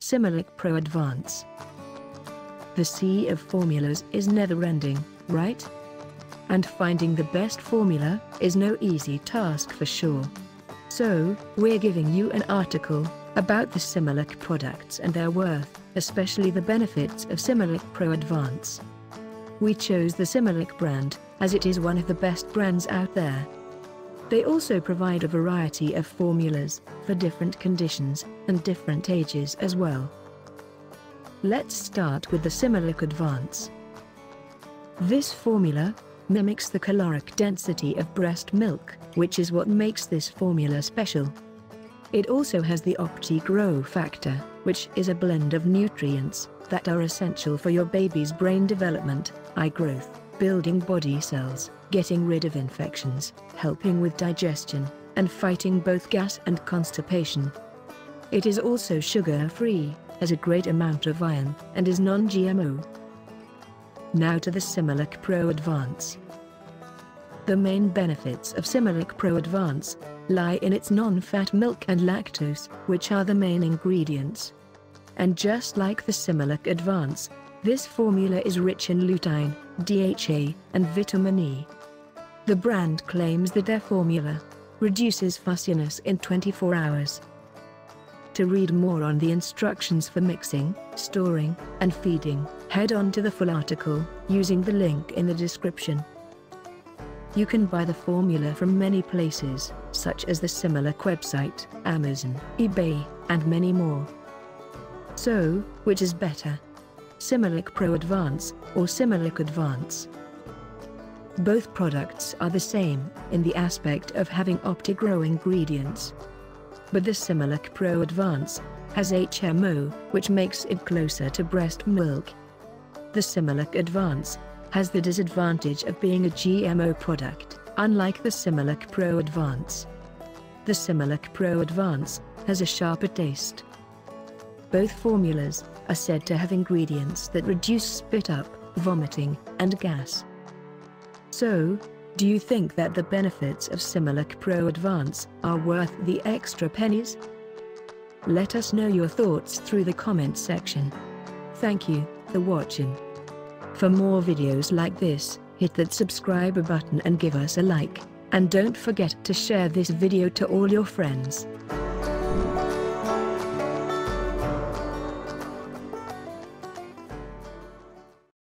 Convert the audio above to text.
Similac Pro Advance. The sea of formulas is never-ending, right? And finding the best formula is no easy task for sure. So, we're giving you an article about the Similac products and their worth, especially the benefits of Similac Pro Advance. We chose the Similac brand, as it is one of the best brands out there. They also provide a variety of formulas, for different conditions, and different ages as well. Let's start with the Similac Advance. This formula, mimics the caloric density of breast milk, which is what makes this formula special. It also has the OptiGRO factor, which is a blend of nutrients that are essential for your baby's brain development, eye growth, building body cells, getting rid of infections, helping with digestion, and fighting both gas and constipation. It is also sugar-free, has a great amount of iron, and is non-GMO. Now to the Similac Pro Advance. The main benefits of Similac Pro Advance lie in its non-fat milk and lactose, which are the main ingredients. And just like the Similac Advance, this formula is rich in lutein, DHA, and vitamin E. The brand claims that their formula reduces fussiness in 24 hours. To read more on the instructions for mixing, storing, and feeding, head on to the full article, using the link in the description. You can buy the formula from many places, such as the Similac website, Amazon, eBay, and many more. So, which is better? Similac Pro Advance, or Similac Advance? Both products are the same, in the aspect of having OptiGRO ingredients. But the Similac Pro Advance has HMO, which makes it closer to breast milk. The Similac Advance has the disadvantage of being a GMO product, unlike the Similac Pro Advance. The Similac Pro Advance has a sharper taste. Both formulas are said to have ingredients that reduce spit up, vomiting, and gas. So, do you think that the benefits of Similac Pro Advance are worth the extra pennies? Let us know your thoughts through the comment section. Thank you for watching. For more videos like this, hit that subscribe button and give us a like. And don't forget to share this video to all your friends.